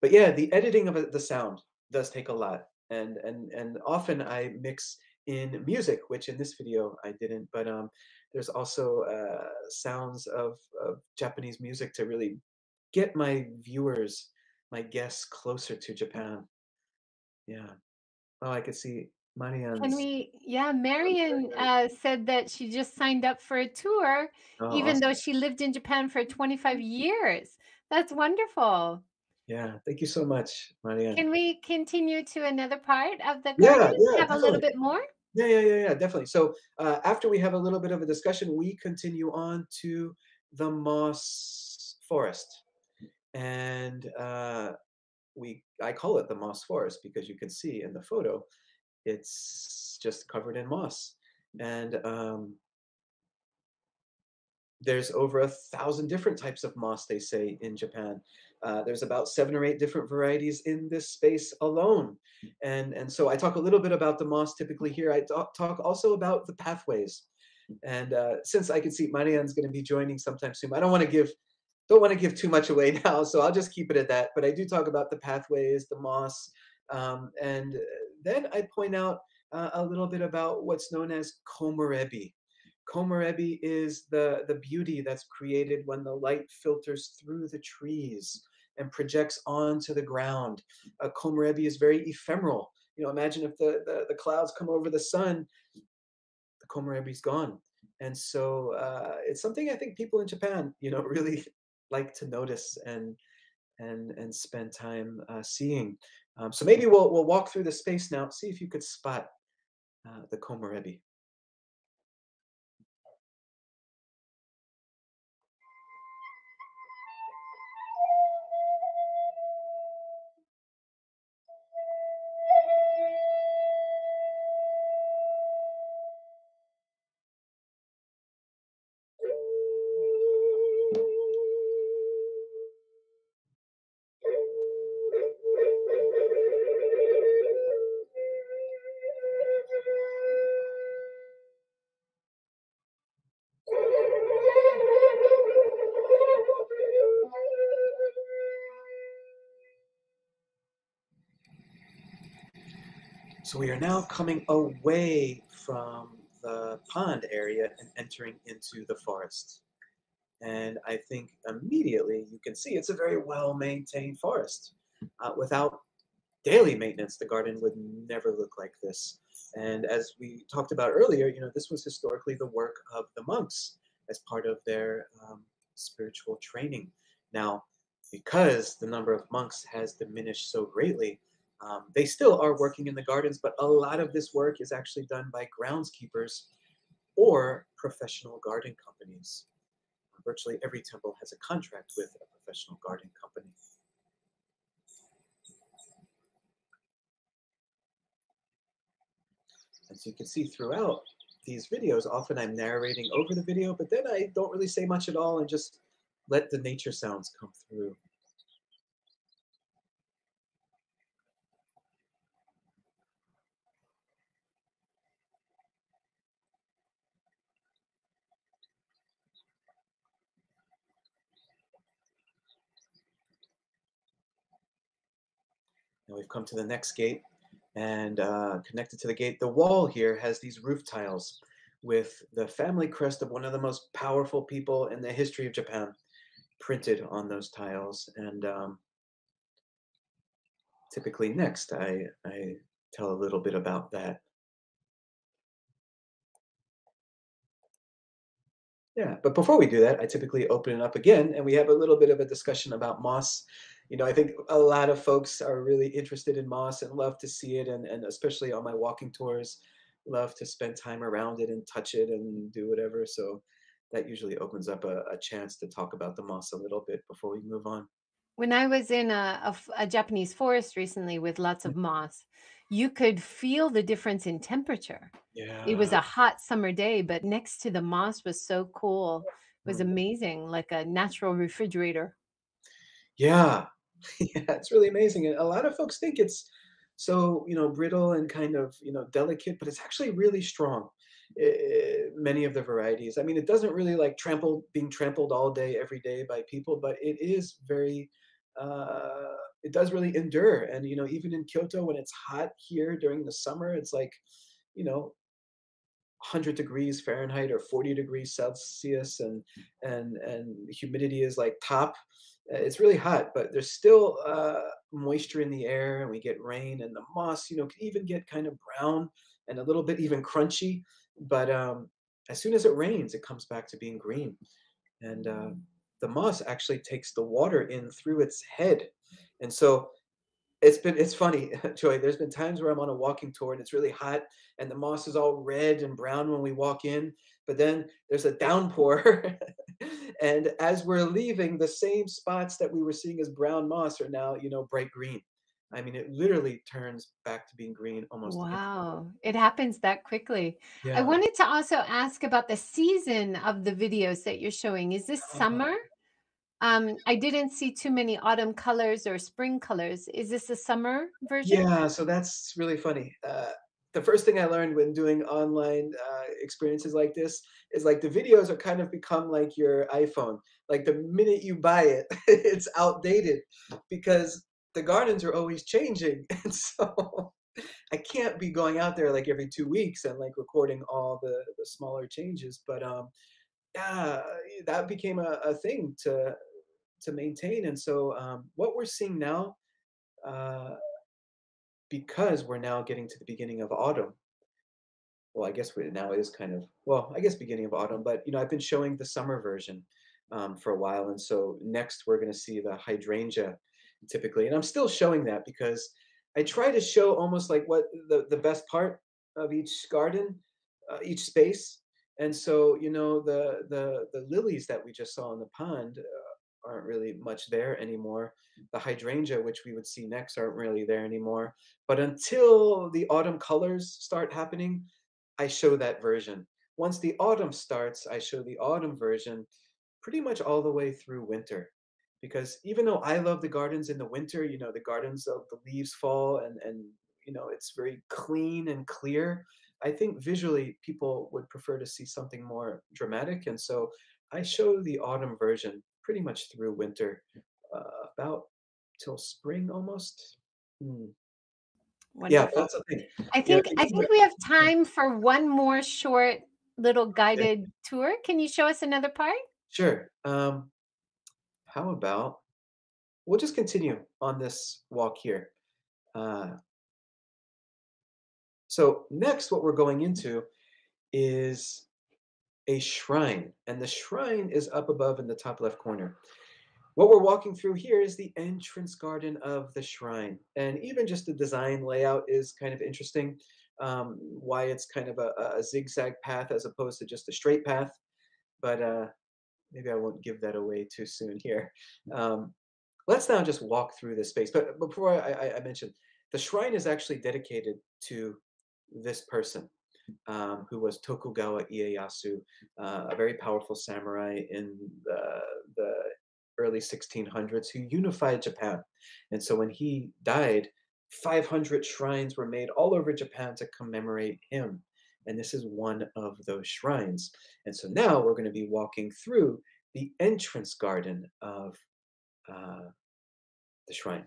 but yeah, the editing of the sound does take a lot, and and and often I mix in music, which in this video I didn't. But um, there's also uh, sounds of, of Japanese music to really get my viewers, my guests closer to Japan. Yeah. Oh, I could see
Can
Marianne's.
we? Yeah, Marion uh, said that she just signed up for a tour,
Oh,
even though she lived in Japan for 25 years. That's wonderful.
Yeah. Thank you so much, Marianne.
Can we continue to another part of the
Yeah,
garden?
yeah,
Have a little bit more?
Yeah, yeah, yeah, yeah, definitely. So uh, after we have a little bit of a discussion, we continue on to the moss forest, and uh, we I call it the moss forest because you can see in the photo, it's just covered in moss, and um, there's over a thousand different types of moss, they say, in Japan. Uh, there's about seven or eight different varieties in this space alone. And, and so I talk a little bit about the moss typically here. I talk, also about the pathways. And uh, since I can see Marianne's going to be joining sometime soon, I don't want to give don't want to give too much away now, so I'll just keep it at that. But I do talk about the pathways, the moss, um, and uh, then I point out uh, a little bit about what's known as komorebi. Komorebi is the, the beauty that's created when the light filters through the trees and projects onto the ground. Uh, komorebi is very ephemeral. You know, imagine if the, the, the clouds come over the sun, the komorebi's gone. And so uh, it's something I think people in Japan, you know, really like to notice and and and spend time uh, seeing. Um, so maybe we'll we'll walk through the space now. See if you could spot uh, the komorebi. So we are now coming away from the pond area and entering into the forest. And I think immediately you can see it's a very well maintained forest. Uh, without daily maintenance, the garden would never look like this. And as we talked about earlier, you know, this was historically the work of the monks as part of their um, spiritual training. Now, because the number of monks has diminished so greatly, um, they still are working in the gardens, but a lot of this work is actually done by groundskeepers or professional garden companies. Virtually every temple has a contract with a professional garden company. As you can see throughout these videos, often I'm narrating over the video, but then I don't really say much at all and just let the nature sounds come through. We've come to the next gate and uh, connected to the gate. The wall here has these roof tiles with the family crest of one of the most powerful people in the history of Japan printed on those tiles. And um, typically next, I, I tell a little bit about that. Yeah, but before we do that, I typically open it up again and we have a little bit of a discussion about moss you know, I think a lot of folks are really interested in moss and love to see it, and, and especially on my walking tours, love to spend time around it and touch it and do whatever. So that usually opens up a, a chance to talk about the moss a little bit before we move on.
When I was in a, a, a Japanese forest recently with lots of mm-hmm. moss, you could feel the difference in temperature.
Yeah.
It was a hot summer day, but next to the moss was so cool. It was mm. amazing, like a natural refrigerator.
Yeah, yeah, it's really amazing. And a lot of folks think it's so, you know, brittle and kind of, you know, delicate, but it's actually really strong. Uh, many of the varieties. I mean, it doesn't really like trample being trampled all day, every day by people, but it is very, uh, it does really endure. And, you know, even in Kyoto, when it's hot here during the summer, it's like, you know, 100 degrees Fahrenheit or 40 degrees Celsius and and and humidity is like top it's really hot, but there's still uh, moisture in the air, and we get rain, and the moss, you know, can even get kind of brown and a little bit even crunchy. But um, as soon as it rains, it comes back to being green, and uh, the moss actually takes the water in through its head, and so it's been it's funny joy there's been times where i'm on a walking tour and it's really hot and the moss is all red and brown when we walk in but then there's a downpour and as we're leaving the same spots that we were seeing as brown moss are now you know bright green i mean it literally turns back to being green almost
wow it happens that quickly yeah. i wanted to also ask about the season of the videos that you're showing is this uh-huh. summer um, I didn't see too many autumn colors or spring colors. Is this a summer version?
Yeah, so that's really funny. Uh, the first thing I learned when doing online uh, experiences like this is like the videos are kind of become like your iPhone. Like the minute you buy it, it's outdated because the gardens are always changing. And so I can't be going out there like every two weeks and like recording all the, the smaller changes. But um, yeah, that became a, a thing to to maintain. And so um, what we're seeing now, uh, because we're now getting to the beginning of autumn, well, I guess now is kind of, well, I guess beginning of autumn, but, you know, I've been showing the summer version um, for a while. And so next we're going to see the hydrangea typically. And I'm still showing that because I try to show almost like what the, the best part of each garden, uh, each space. And so, you know, the, the, the lilies that we just saw in the pond, uh, aren't really much there anymore. The hydrangea, which we would see next, aren't really there anymore. But until the autumn colors start happening, I show that version. Once the autumn starts, I show the autumn version pretty much all the way through winter. Because even though I love the gardens in the winter, you know, the gardens of the leaves fall and, and you know, it's very clean and clear. I think visually people would prefer to see something more dramatic. And so I show the autumn version pretty much through winter, uh, about till spring almost. Hmm. Yeah, that's the thing.
I think yeah, I think we have time for one more short little guided tour. Can you show us another part?
Sure. Um, how about we'll just continue on this walk here. Uh, so next, what we're going into is a shrine, and the shrine is up above in the top left corner. What we're walking through here is the entrance garden of the shrine, and even just the design layout is kind of interesting. Um, why it's kind of a, a zigzag path as opposed to just a straight path, but uh, maybe I won't give that away too soon here. Um, let's now just walk through this space. But before I, I, I the shrine is actually dedicated to this person, um, who was Tokugawa Ieyasu, uh, a very powerful samurai in the, the early 1600s who unified Japan. And so when he died, 500 shrines were made all over Japan to commemorate him. And this is one of those shrines. And so now we're going to be walking through the entrance garden of uh, the shrine.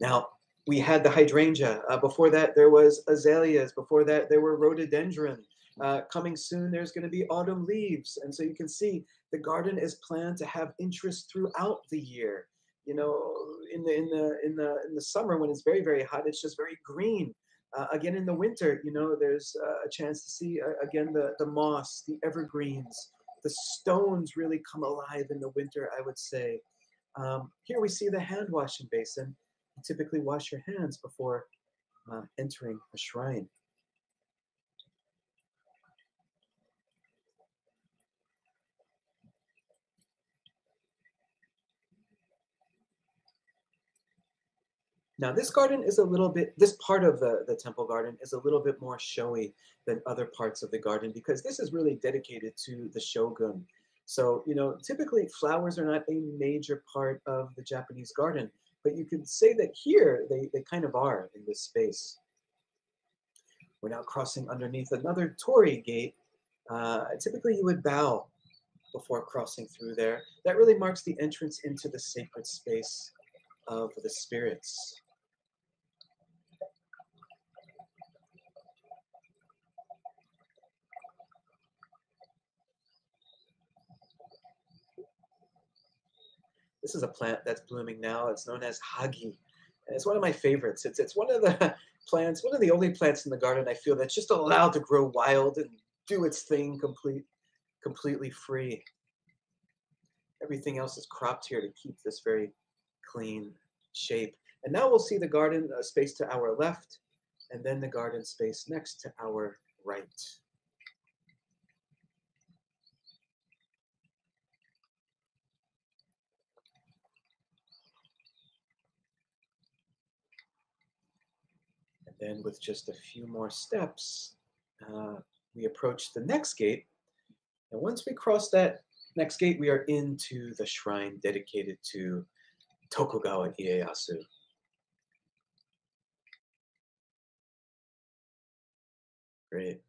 Now, we had the hydrangea. Uh, before that, there was azaleas. Before that, there were rhododendron. Uh, coming soon, there's going to be autumn leaves. And so you can see the garden is planned to have interest throughout the year. You know, in the in the in the in the summer when it's very very hot, it's just very green. Uh, again, in the winter, you know, there's uh, a chance to see uh, again the the moss, the evergreens, the stones really come alive in the winter. I would say. Um, here we see the hand washing basin you typically wash your hands before uh, entering a shrine. Now this garden is a little bit, this part of the, the temple garden is a little bit more showy than other parts of the garden because this is really dedicated to the shogun. So, you know, typically flowers are not a major part of the Japanese garden. But you can say that here they, they kind of are in this space. We're now crossing underneath another torii gate. Uh, typically you would bow before crossing through there. That really marks the entrance into the sacred space of the spirits. This is a plant that's blooming now. It's known as hagi. And it's one of my favorites. It's, it's one of the plants, one of the only plants in the garden I feel that's just allowed to grow wild and do its thing complete, completely free. Everything else is cropped here to keep this very clean shape. And now we'll see the garden uh, space to our left, and then the garden space next to our right. Then with just a few more steps, uh, we approach the next gate. And once we cross that next gate, we are into the shrine dedicated to Tokugawa Ieyasu. Great.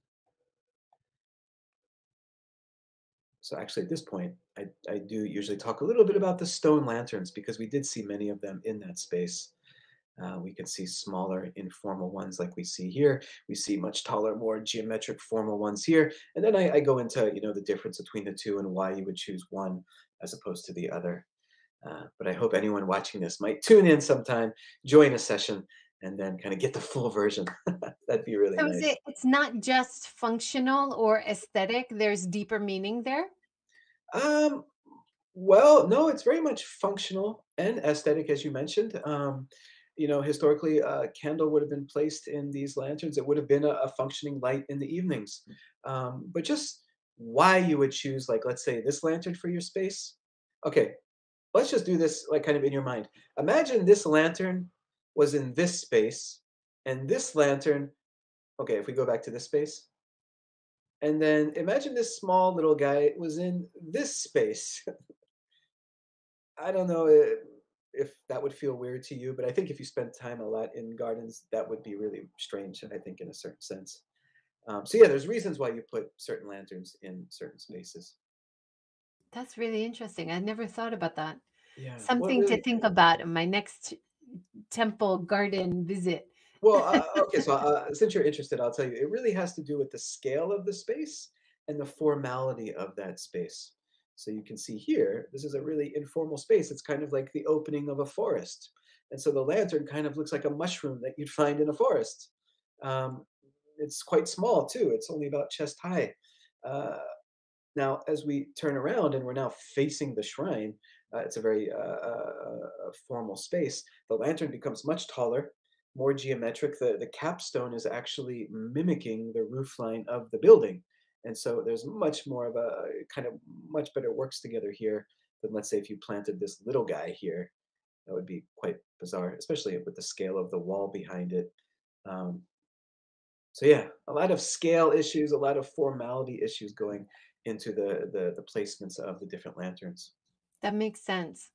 So actually at this point, I, I do usually talk a little bit about the stone lanterns because we did see many of them in that space. Uh, we can see smaller informal ones like we see here. We see much taller, more geometric formal ones here. And then I, I, go into you know the difference between the two and why you would choose one as opposed to the other. Uh, but I hope anyone watching this might tune in sometime, join a session, and then kind of get the full version. That'd be really
so
nice.
It, it's not just functional or aesthetic. There's deeper meaning there.
Um, well, no, it's very much functional and aesthetic, as you mentioned. Um, you know, historically, a candle would have been placed in these lanterns. It would have been a, a functioning light in the evenings. Um, but just why you would choose, like, let's say this lantern for your space. Okay, let's just do this, like, kind of in your mind. Imagine this lantern was in this space, and this lantern, okay, if we go back to this space, and then imagine this small little guy was in this space. I don't know. It, if that would feel weird to you, but I think if you spend time a lot in gardens, that would be really strange. And I think in a certain sense. Um, so yeah, there's reasons why you put certain lanterns in certain spaces.
That's really interesting. I never thought about that.
Yeah.
Something to
really
think about in my next temple garden visit.
Well, uh, okay, so uh, since you're interested, I'll tell you, it really has to do with the scale of the space and the formality of that space. So you can see here, this is a really informal space. It's kind of like the opening of a forest. And so the lantern kind of looks like a mushroom that you'd find in a forest. Um, it's quite small too. It's only about chest high. Uh, now, as we turn around and we're now facing the shrine, uh, it's a very uh, uh, formal space. The lantern becomes much taller more geometric. The, the capstone is actually mimicking the roofline of the building. And so there's much more of a kind of much better works together here than let's say if you planted this little guy here. That would be quite bizarre, especially with the scale of the wall behind it. Um, so yeah, a lot of scale issues, a lot of formality issues going into the, the the placements of the different lanterns.
That makes sense.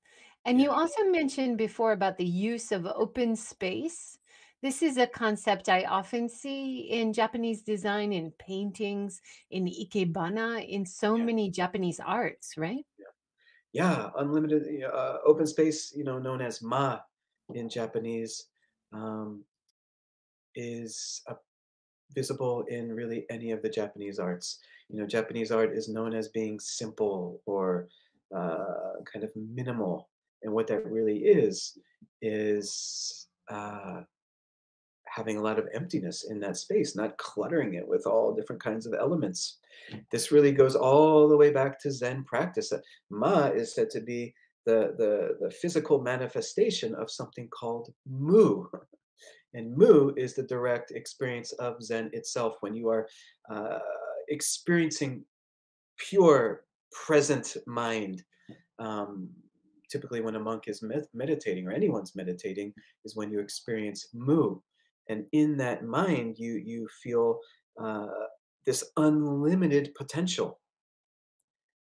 And you also mentioned before about the use of open space. This is a concept I often see in Japanese design, in paintings, in ikebana, in so
Yeah.
many Japanese arts, right?
Yeah, unlimited uh, open space, you know, known as ma in Japanese, um, is, uh, visible in really any of the Japanese arts. You know, Japanese art is known as being simple or, uh, kind of minimal, and what that really is, is, uh, having a lot of emptiness in that space, not cluttering it with all different kinds of elements. This really goes all the way back to Zen practice. Ma is said to be the, the, the physical manifestation of something called Mu. And Mu is the direct experience of Zen itself when you are uh, experiencing pure present mind. Um, typically, when a monk is med- meditating or anyone's meditating, is when you experience Mu and in that mind you you feel uh, this unlimited potential.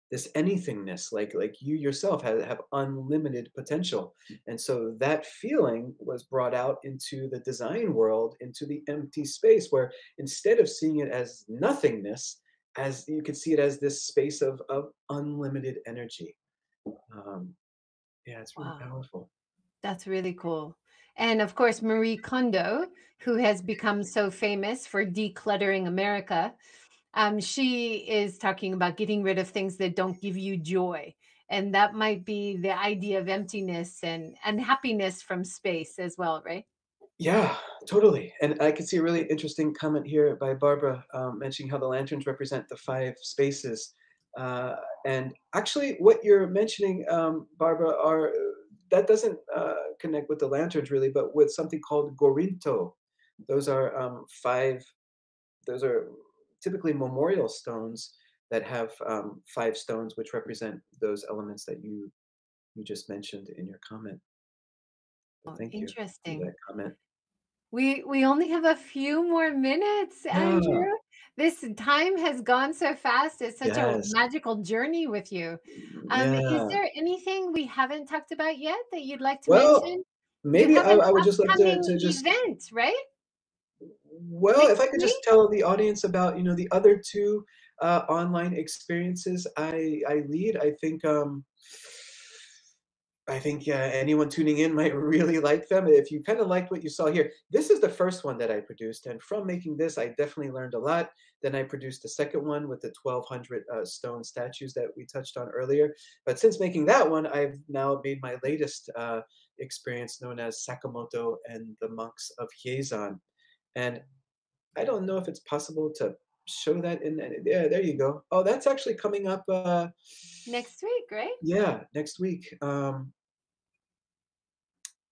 This anythingness like like you yourself have, have unlimited potential. And so that feeling was brought out into the design world into the empty space where instead of seeing it as nothingness as you could see it as this space of of unlimited energy. Um yeah it's really
Wow.
powerful.
That's really cool. And of course, Marie Kondo, who has become so famous for decluttering America, um, she is talking about getting rid of things that don't give you joy. And that might be the idea of emptiness and unhappiness from space as well, right?
Yeah, totally. And I can see a really interesting comment here by Barbara um, mentioning how the lanterns represent the five spaces. Uh, and actually, what you're mentioning, um, Barbara, are that doesn't uh, connect with the lanterns really, but with something called Gorinto. Those are um, five. Those are typically memorial stones that have um, five stones, which represent those elements that you you just mentioned in your comment. So
Oh,
thank you for
interesting.
that comment.
We we only have a few more minutes,
Yeah.
Andrew. This time has gone so fast. It's such a magical journey with you. Um, is there anything we haven't talked about yet that you'd like to
Well,
mention?
Maybe I I would just like to to just
event, right?
well, if I could just tell the audience about, you know, the other 2, uh, online experiences I I lead, I think, um I think, yeah, anyone tuning in might really like them. If you kinda liked what you saw here, this is the first one that I produced, and from making this, I definitely learned a lot. Then I produced the second one with the 1,200, uh, stone statues that we touched on earlier. But since making that one, I've now made my latest, uh, experience known as Sakamoto and the Monks of Hieizan. And I don't know if it's possible to show that in yeah, there you go. Oh, that's actually coming up, uh,
Next week, right?
yeah, next week. Um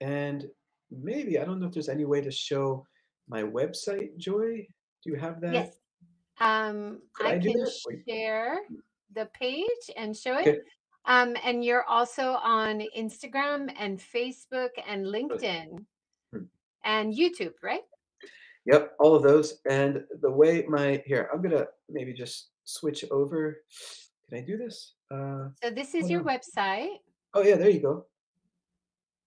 And maybe, I don't know if there's any way to show my website, Joy? Do you have that?
Yes. Um,
Could
I
I do
can share the page and show it.
Okay.
Um, and you're also on Instagram and Facebook and LinkedIn
Hmm.
and YouTube, right?
Yep, all of those, and the way my here, I'm gonna maybe just switch over. Can I do this? Uh,
So this is your
on.
website.
Oh, yeah, there you go.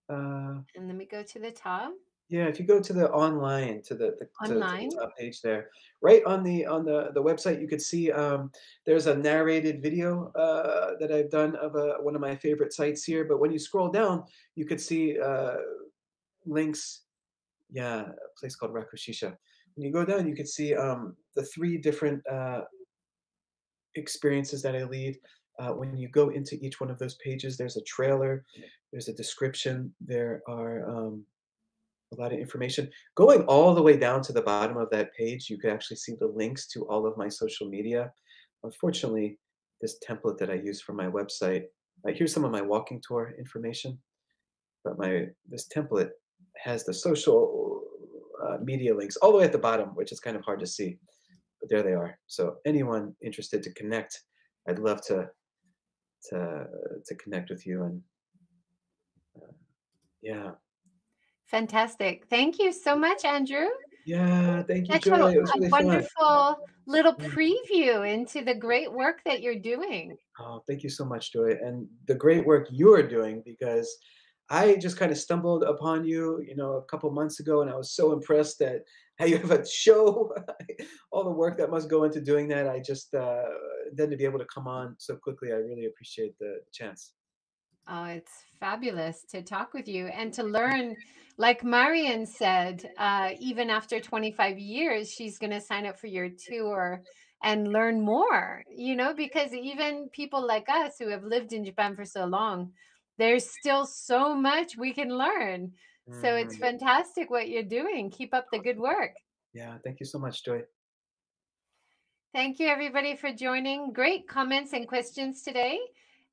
Uh,
And let me go to the top.
Yeah, if you go to the online to the, the to, to the
Online?
top page there, right on the on the the website, you could see um, there's a narrated video uh, that I've done of a, one of my favorite sites here. But when you scroll down, you could see uh, links. Yeah, a place called Rakushisha. When you go down, you could see um, the three different uh, experiences that I lead. Uh, when you go into each one of those pages, there's a trailer, there's a description, there are um, a lot of information. Going all the way down to the bottom of that page, you could actually see the links to all of my social media. Unfortunately, this template that I use for my website, uh, here's some of my walking tour information, but my this template has the social uh, media links all the way at the bottom, which is kind of hard to see, but there they are. So anyone interested to connect, I'd love to to to connect with you and uh, yeah,
Fantastic. Thank you so much, Andrew.
yeah. Thank you,
a,
Joy. It was
a
really fun.
wonderful little preview into the great work that you're doing.
Oh, thank you so much, Joy, and the great work you are doing because I just kind of stumbled upon you, you know, a couple months ago, and I was so impressed that how you have a show, all the work that must go into doing that. I just uh, then to be able to come on so quickly, I really appreciate the chance.
Oh, it's fabulous to talk with you and to learn. Like Marian said, uh, even after 25 years, she's going to sign up for your tour and learn more, you know, because even people like us who have lived in Japan for so long, there's still so much we can learn. So it's
Mm,
fantastic what you're doing. Keep up the good work.
yeah, thank you so much, Joy.
Thank you, everybody, for joining. Great comments and questions today.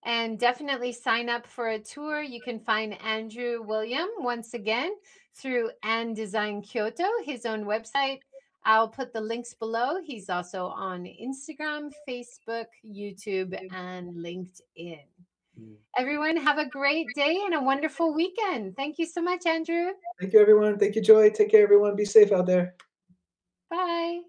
And definitely sign up for a tour. You can find Andrew William once again through An Design Kyoto, his own website. I'll put the links below. He's also on Instagram, Facebook, YouTube, and LinkedIn.
Mm.
Everyone, have a great day and a wonderful weekend. Thank you so much, Andrew.
Thank you, everyone. Thank you, Joy. Take care, everyone. Be safe out there.
Bye.